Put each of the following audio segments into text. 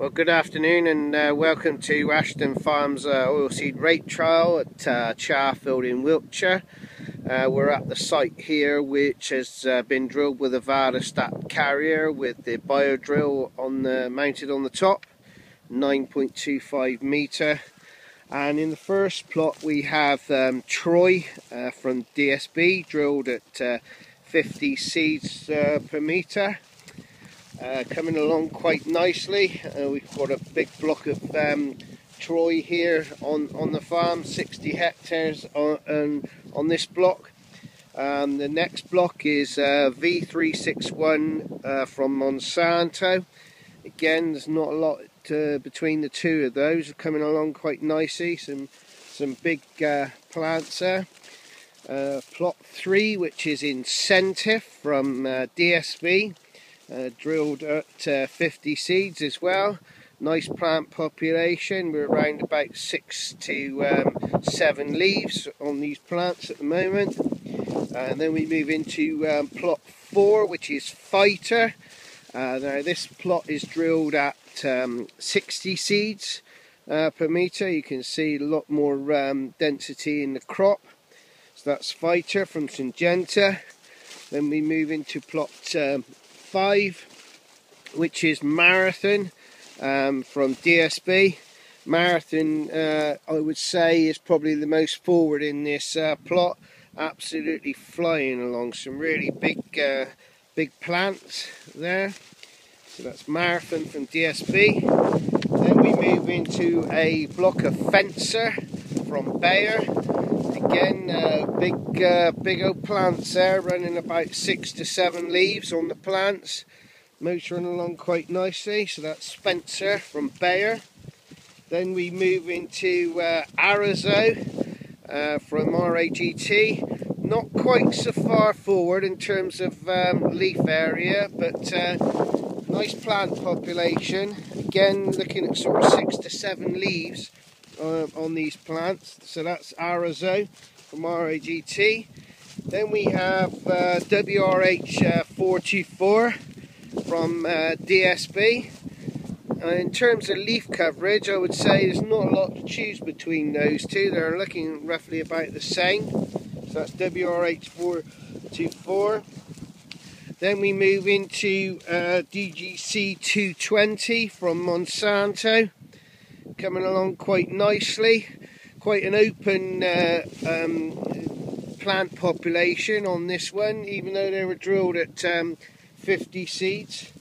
Well, good afternoon and uh, welcome to Ashton Farms uh, oilseed rape trial at uh, Charfield in Wiltshire. Uh, we're at the site here which has uh, been drilled with a Väderstad carrier with the biodrill on the, mounted on the top, 9.25 metre. And in the first plot we have um, Troy uh, from DSV drilled at 50 seeds per metre. Uh, coming along quite nicely. Uh, we've got a big block of um, Troy here on, on the farm, 60 hectares on, on, on this block. Um, the next block is uh, V361 uh, from Monsanto. Again, there's not a lot uh, between the two of those. Coming along quite nicely. Some some big plants there. plot 3, which is incentive from DSV uh, drilled at uh, 50 seeds as well. Nice plant population. We're around about six to um, seven leaves on these plants at the moment. And then we move into um, plot four, which is fighter. Uh, now this plot is drilled at um, 60 seeds uh, per meter. You can see a lot more um, density in the crop. So that's fighter from Syngenta. Then we move into plot um, 5, which is Marathon um, from DSV. Marathon, uh, I would say, is probably the most forward in this uh, plot. Absolutely flying along some really big, uh, big plants there. So that's Marathon from DSV. Then we move into a block of Fencer from Bayer again, uh, big, uh, big old plants there, running about six to seven leaves on the plants. Motoring along quite nicely, so that's Spencer from Bayer. Then we move into uh, uh, from RAGT. Not quite so far forward in terms of um, leaf area, but uh, nice plant population. Again, looking at sort of six to seven leaves uh, on these plants. So that's Arazo from RAGT. Then we have uh, WRH uh, 424 from uh, DSV. Uh, in terms of leaf coverage, I would say there's not a lot to choose between those two. They're looking roughly about the same. So that's WRH 424. Then we move into uh, DGC 220 from Monsanto coming along quite nicely. Quite an open uh, um, plant population on this one, even though they were drilled at um, 50 seeds.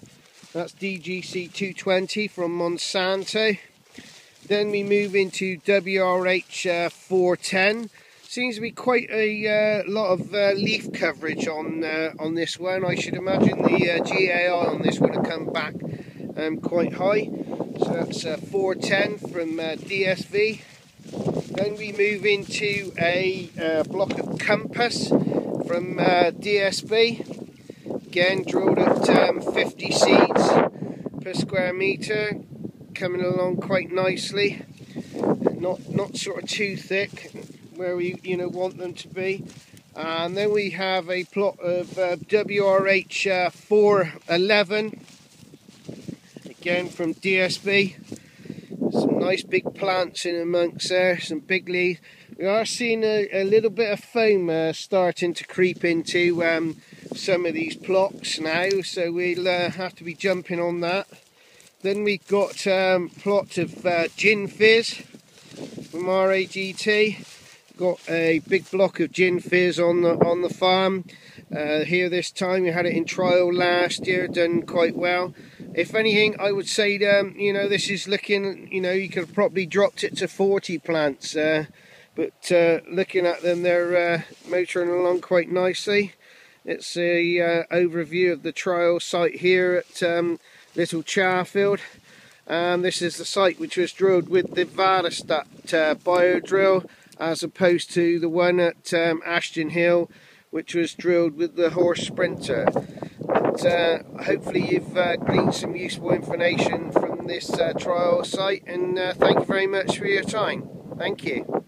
That's DGC 220 from Monsanto. Then we move into WRH uh, 410. Seems to be quite a uh, lot of uh, leaf coverage on uh, on this one. I should imagine the uh, GAI on this would have come back um, quite high. So that's uh, 410 from uh, DSV. Then we move into a uh, block of Compass from uh, DSV. Again, drilled at um, 50 seeds per square metre, coming along quite nicely. Not not sort of too thick, where we you know want them to be. And then we have a plot of uh, WRH uh, 411 again from DSV. Some nice big plants in amongst there, some big leaves. We are seeing a, a little bit of phoma uh, starting to creep into um, some of these plots now, so we'll uh, have to be jumping on that. Then we've got um, plot of uh, gin fizz from RAGT. Got a big block of gin fizz on the on the farm. Uh, here this time we had it in trial last year, done quite well if anything, I would say, um, you know, this is looking, you know, you could have probably dropped it to 40 plants. Uh, but uh, looking at them, they're uh, motoring along quite nicely. It's a uh, overview of the trial site here at um, Little Charfield. And this is the site which was drilled with the Väderstad uh, biodrill as opposed to the one at um, Ashton Hill which was drilled with the Horsch Sprinter uh, hopefully you've uh, gleaned some useful information from this uh, trial site and uh, thank you very much for your time. Thank you.